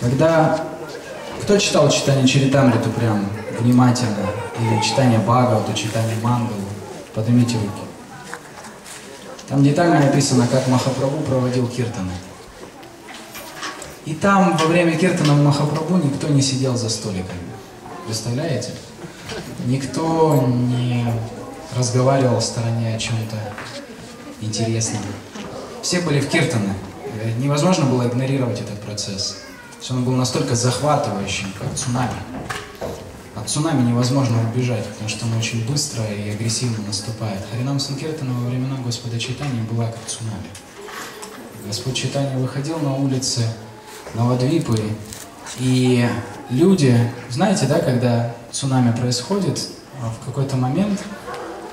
Когда кто читал читание Чаритамриту прям внимательно, или читание Бхагавата, читание Мангалы, поднимите руки. Там детально написано, как Махапрабху проводил киртаны. И там во время киртана Махапрабху никто не сидел за столиками. Представляете? Никто не разговаривал в стороне о чем-то интересном. Все были в киртаны. Невозможно было игнорировать этот процесс. Все он был настолько захватывающим, как цунами. От цунами невозможно убежать, потому что оно очень быстро и агрессивно наступает. Харинам Санкиртана во времена Господа Читания была как цунами. Господь Читания выходил на улицы Навадвипы, и люди, знаете, да, когда цунами происходит, а в какой-то момент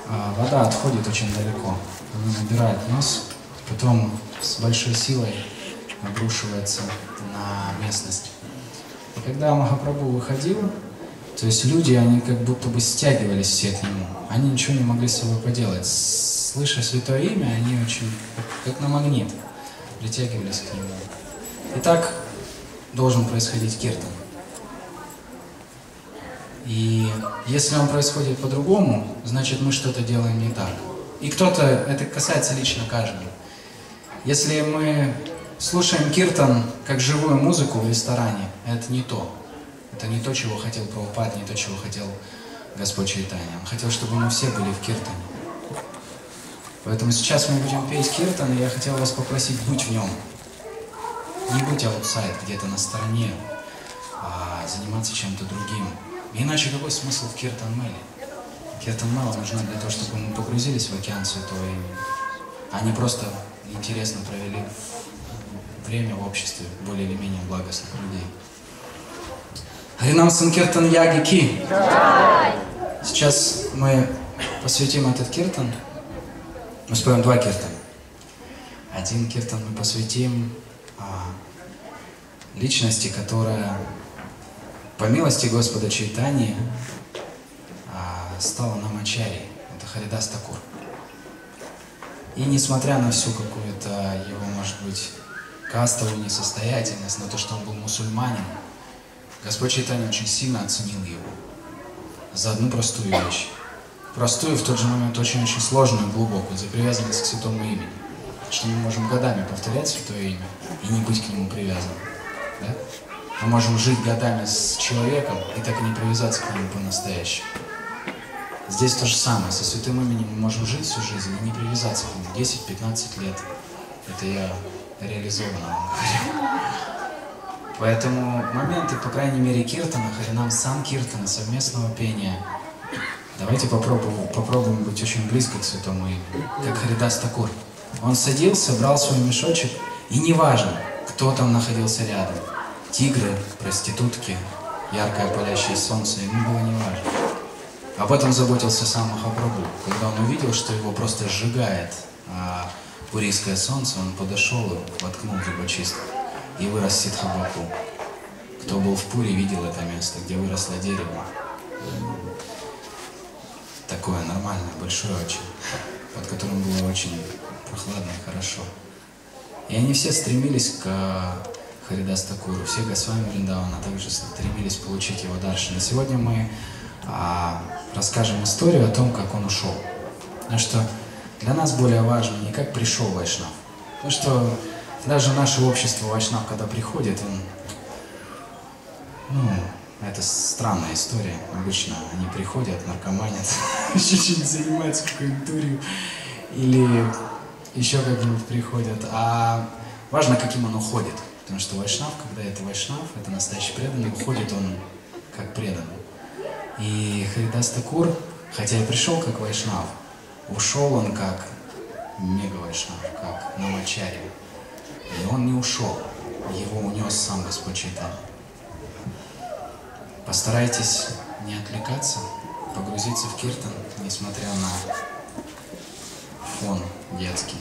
а, вода отходит очень далеко, она набирает нос, потом с большой силой обрушивается на местность. И когда Махапрабху выходил, то есть люди, они как будто бы стягивались все к нему. Они ничего не могли с собой поделать. Слыша святое имя, они очень, как, как на магнит, притягивались к нему. И так должен происходить киртан. И если он происходит по-другому, значит мы что-то делаем не так. И кто-то, это касается лично каждого. Если мы слушаем киртан как живую музыку в ресторане, это не то. Это не то, чего хотел Прабхупад, не то, чего хотел Господь Чайтанья. Он хотел, чтобы мы все были в киртане. Поэтому сейчас мы будем петь киртан, и я хотел вас попросить быть в нем. Не быть аутсайд, где-то на стороне, а заниматься чем-то другим. Иначе какой смысл в киртан мэле? Киртан мало нужна для того, чтобы мы погрузились в океан имени, а не просто интересно провели время в обществе более или менее благостных людей. Харинам Санкиртан Яги Ки. Сейчас мы посвятим этот киртан. Мы споем два киртана. Один киртан мы посвятим а, личности, которая по милости Господа Чайтани а, стала намачари. Это Харидас Такур. И несмотря на всю какую-то его, может быть, кастовую несостоятельность, на то, что он был мусульманин, Господь Чайтани очень сильно оценил его за одну простую вещь. Простую, в тот же момент очень-очень сложную, глубокую, за привязанность к святому имени. Что мы можем годами повторять святое имя и не быть к нему привязанным. Да? Мы можем жить годами с человеком и так и не привязаться к нему по-настоящему. Здесь то же самое. Со святым именем мы можем жить всю жизнь и не привязаться к нему. 10-15 лет. Это я реализованно вам говорю. Поэтому моменты, по крайней мере, Киртана, Харинам сам Киртана, совместного пения, давайте попробуем, попробуем быть очень близко к святому имени, как Харидас Такур. Он садился, брал свой мешочек, и неважно, кто там находился рядом, тигры, проститутки, яркое палящее солнце, ему было неважно. Об этом заботился сам Махапрабху. Когда он увидел, что его просто сжигает пурийское солнце, он подошел и воткнул зубочистку и вырос Ситхабаку. Кто был в Пуре, видел это место, где выросло дерево. Такое нормальное, большое очень, под которым было очень прохладно и хорошо. И они все стремились к Харидас Такуру, все Госвами Вриндавана также стремились получить его даршина. Сегодня мы а, расскажем историю о том, как он ушел. Потому что для нас более важно не как пришел Вайшнав. Потому что даже наше общество Вайшнав, когда приходит, он, ну, это странная история. Обычно они приходят, наркоманят, чуть-чуть занимаются какой-нибудь дурью или еще как-нибудь приходят. А важно, каким он уходит. Потому что вайшнав, когда это вайшнав, это настоящий преданный, уходит он как преданный. И Харидас Такур, хотя и пришел как вайшнав, ушел он как мега-вайшнав, как намачари. И он не ушел, его унес сам Господь Чайтан. Постарайтесь не отвлекаться, погрузиться в киртан, несмотря на фон детский.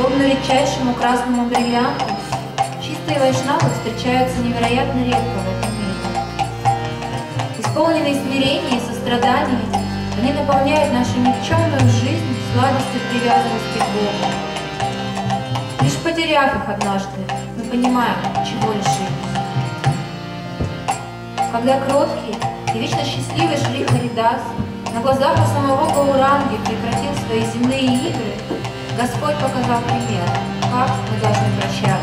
подобно редчайшему красному бриллианту, чистые вайшнавы встречаются невероятно редко в этом мире. Исполненные смирения и сострадания, они наполняют нашу никчемную жизнь сладостью привязанности к Богу. Лишь потеряв их однажды, мы понимаем, чего лишить Когда кроткий и вечно счастливый Шри Харидас на глазах у самого Гауранги прекратил свои земные игры, Господь показал пример, как мы должны прощаться.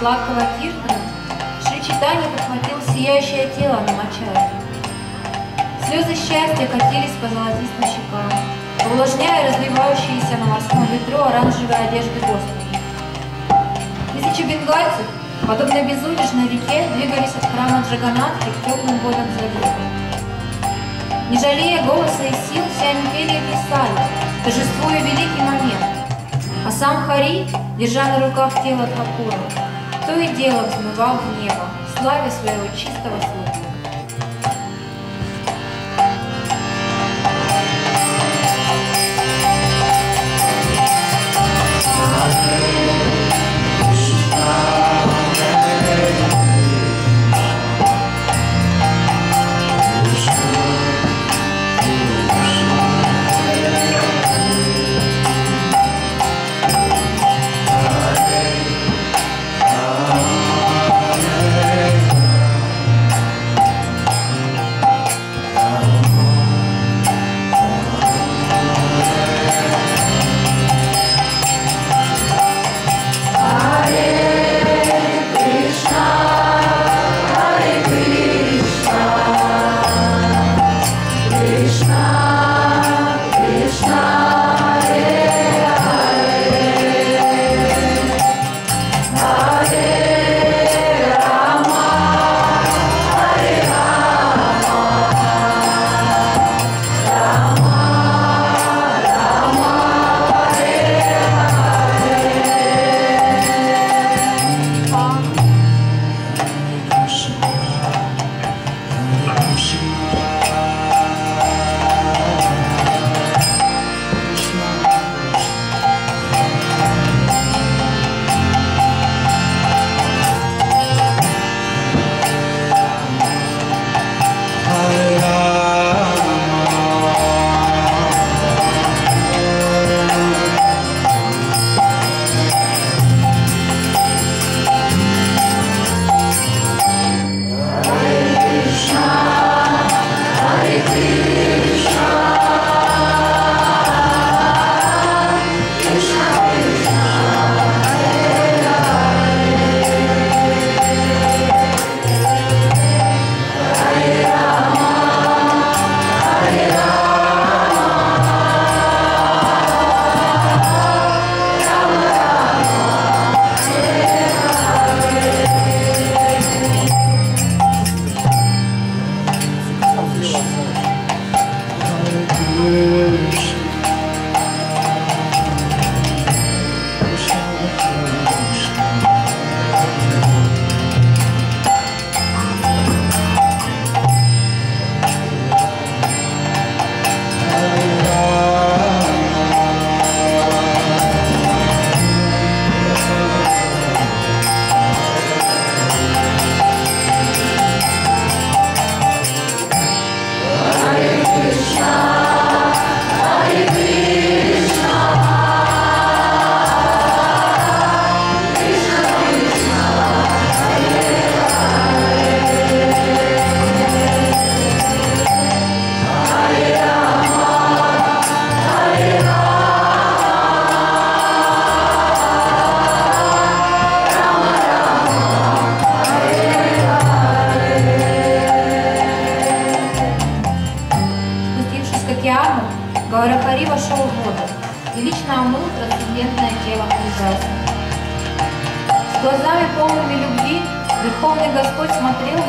Сладкого киртана Шри Читани подхватил сияющее тело на мачаре. Слезы счастья катились по золотистым щекам, увлажняя развивающиеся на морском ветру оранжевые одежды Господа. Тысячи бенгальцев, подобно безудержной реке, двигались от храма Джаганатхи к теплым водам залива. Не жалея голоса и сил, вся империя писали, торжествуя великий момент. А сам Хари, держа на руках тело Тхакура, то и дело взмывал в небо, славя своего чистого слуха. Amen.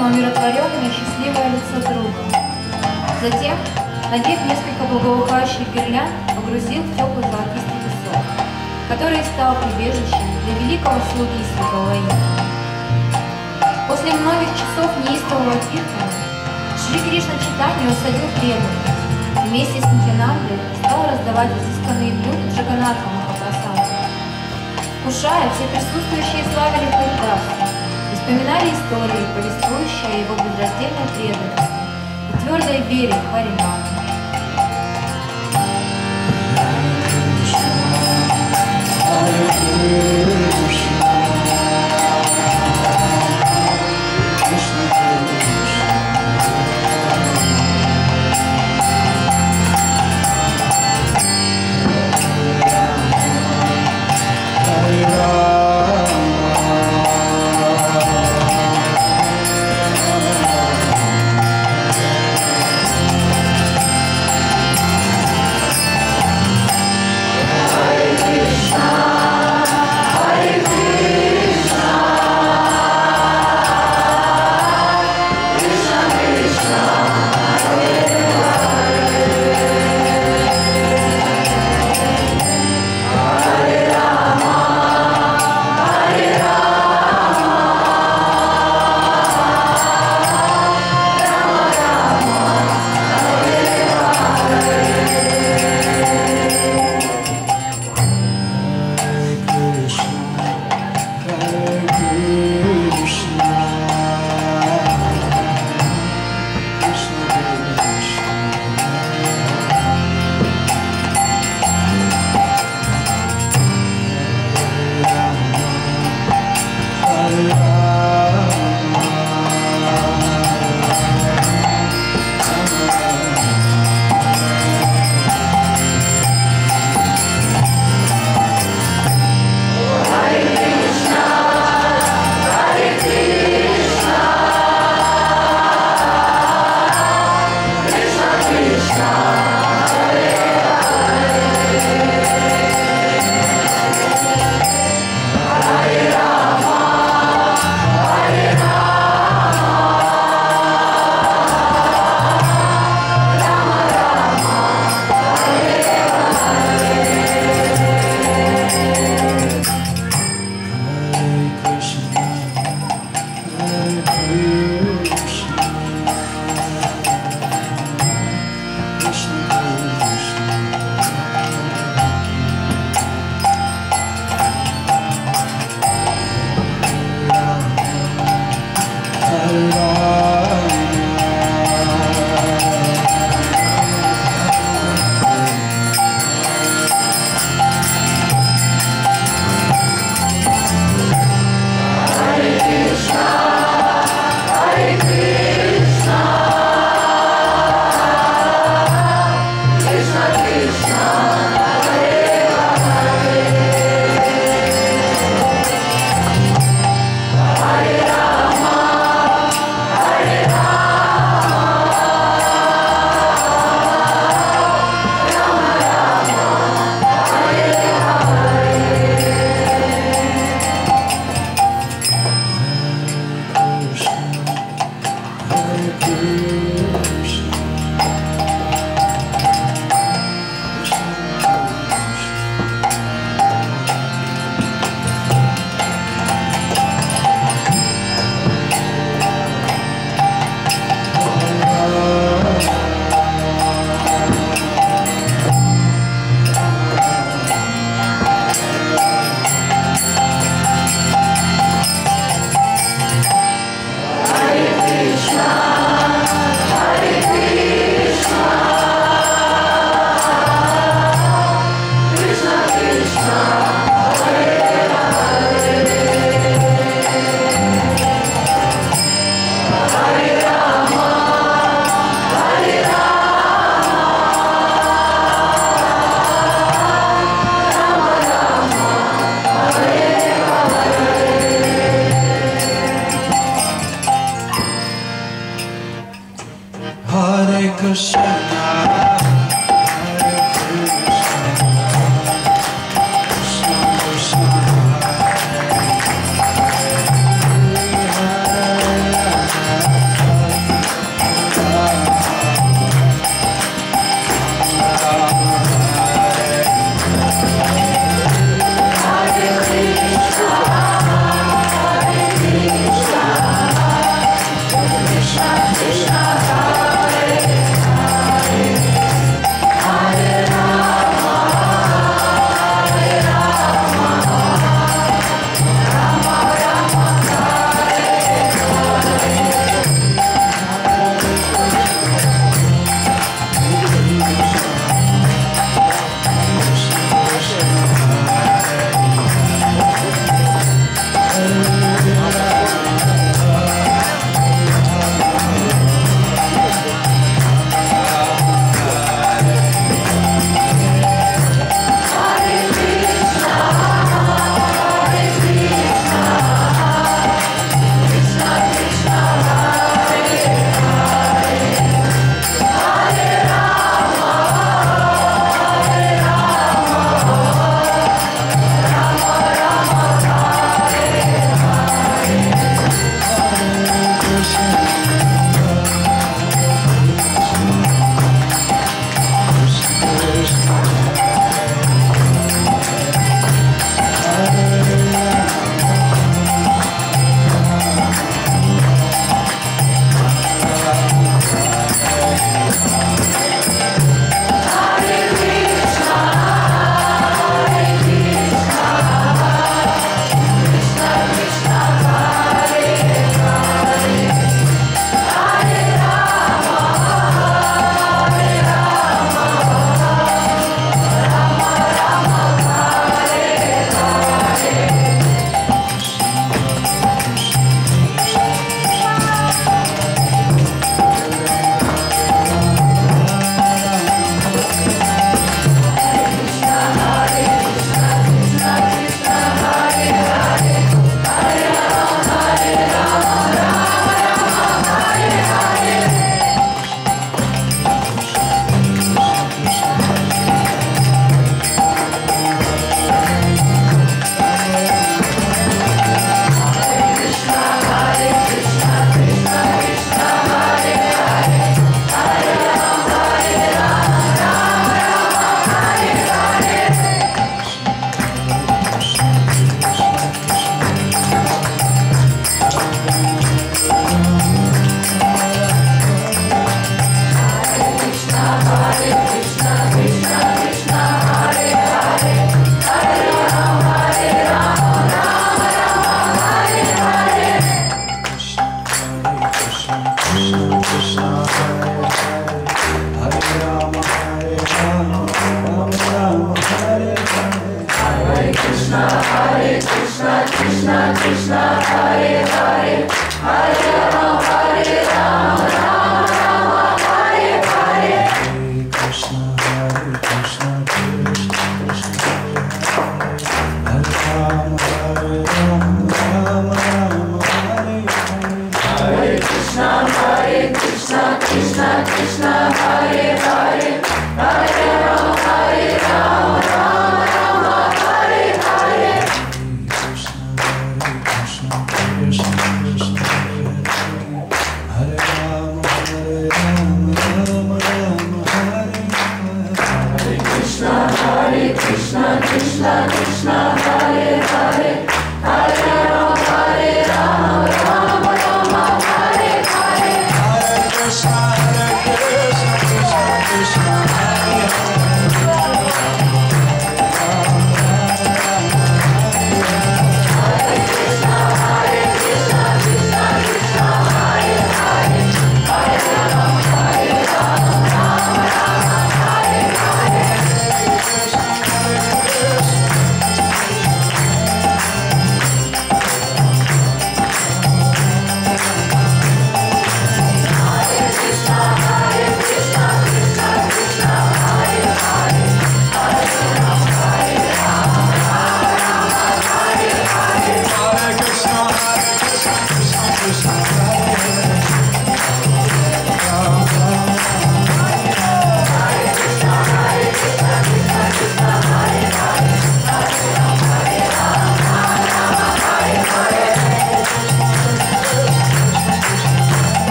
На умиротворенное счастливое лицо друга. Затем, надев несколько благоухающих гирлянд, погрузил в теплый золотистый песок, который стал прибежищем для великого слуги святого Индии. После многих часов неистового киртана Шри Кришна читание усадил преданных. Вместе с Нитянандой стал раздавать изысканные блюда Джаганатха Махапрасада. Кушая, все присутствующие славили Харидасу и вспоминали истории, повествующие о его безраздельной преданности и твердой вере в Харинату. Hare Все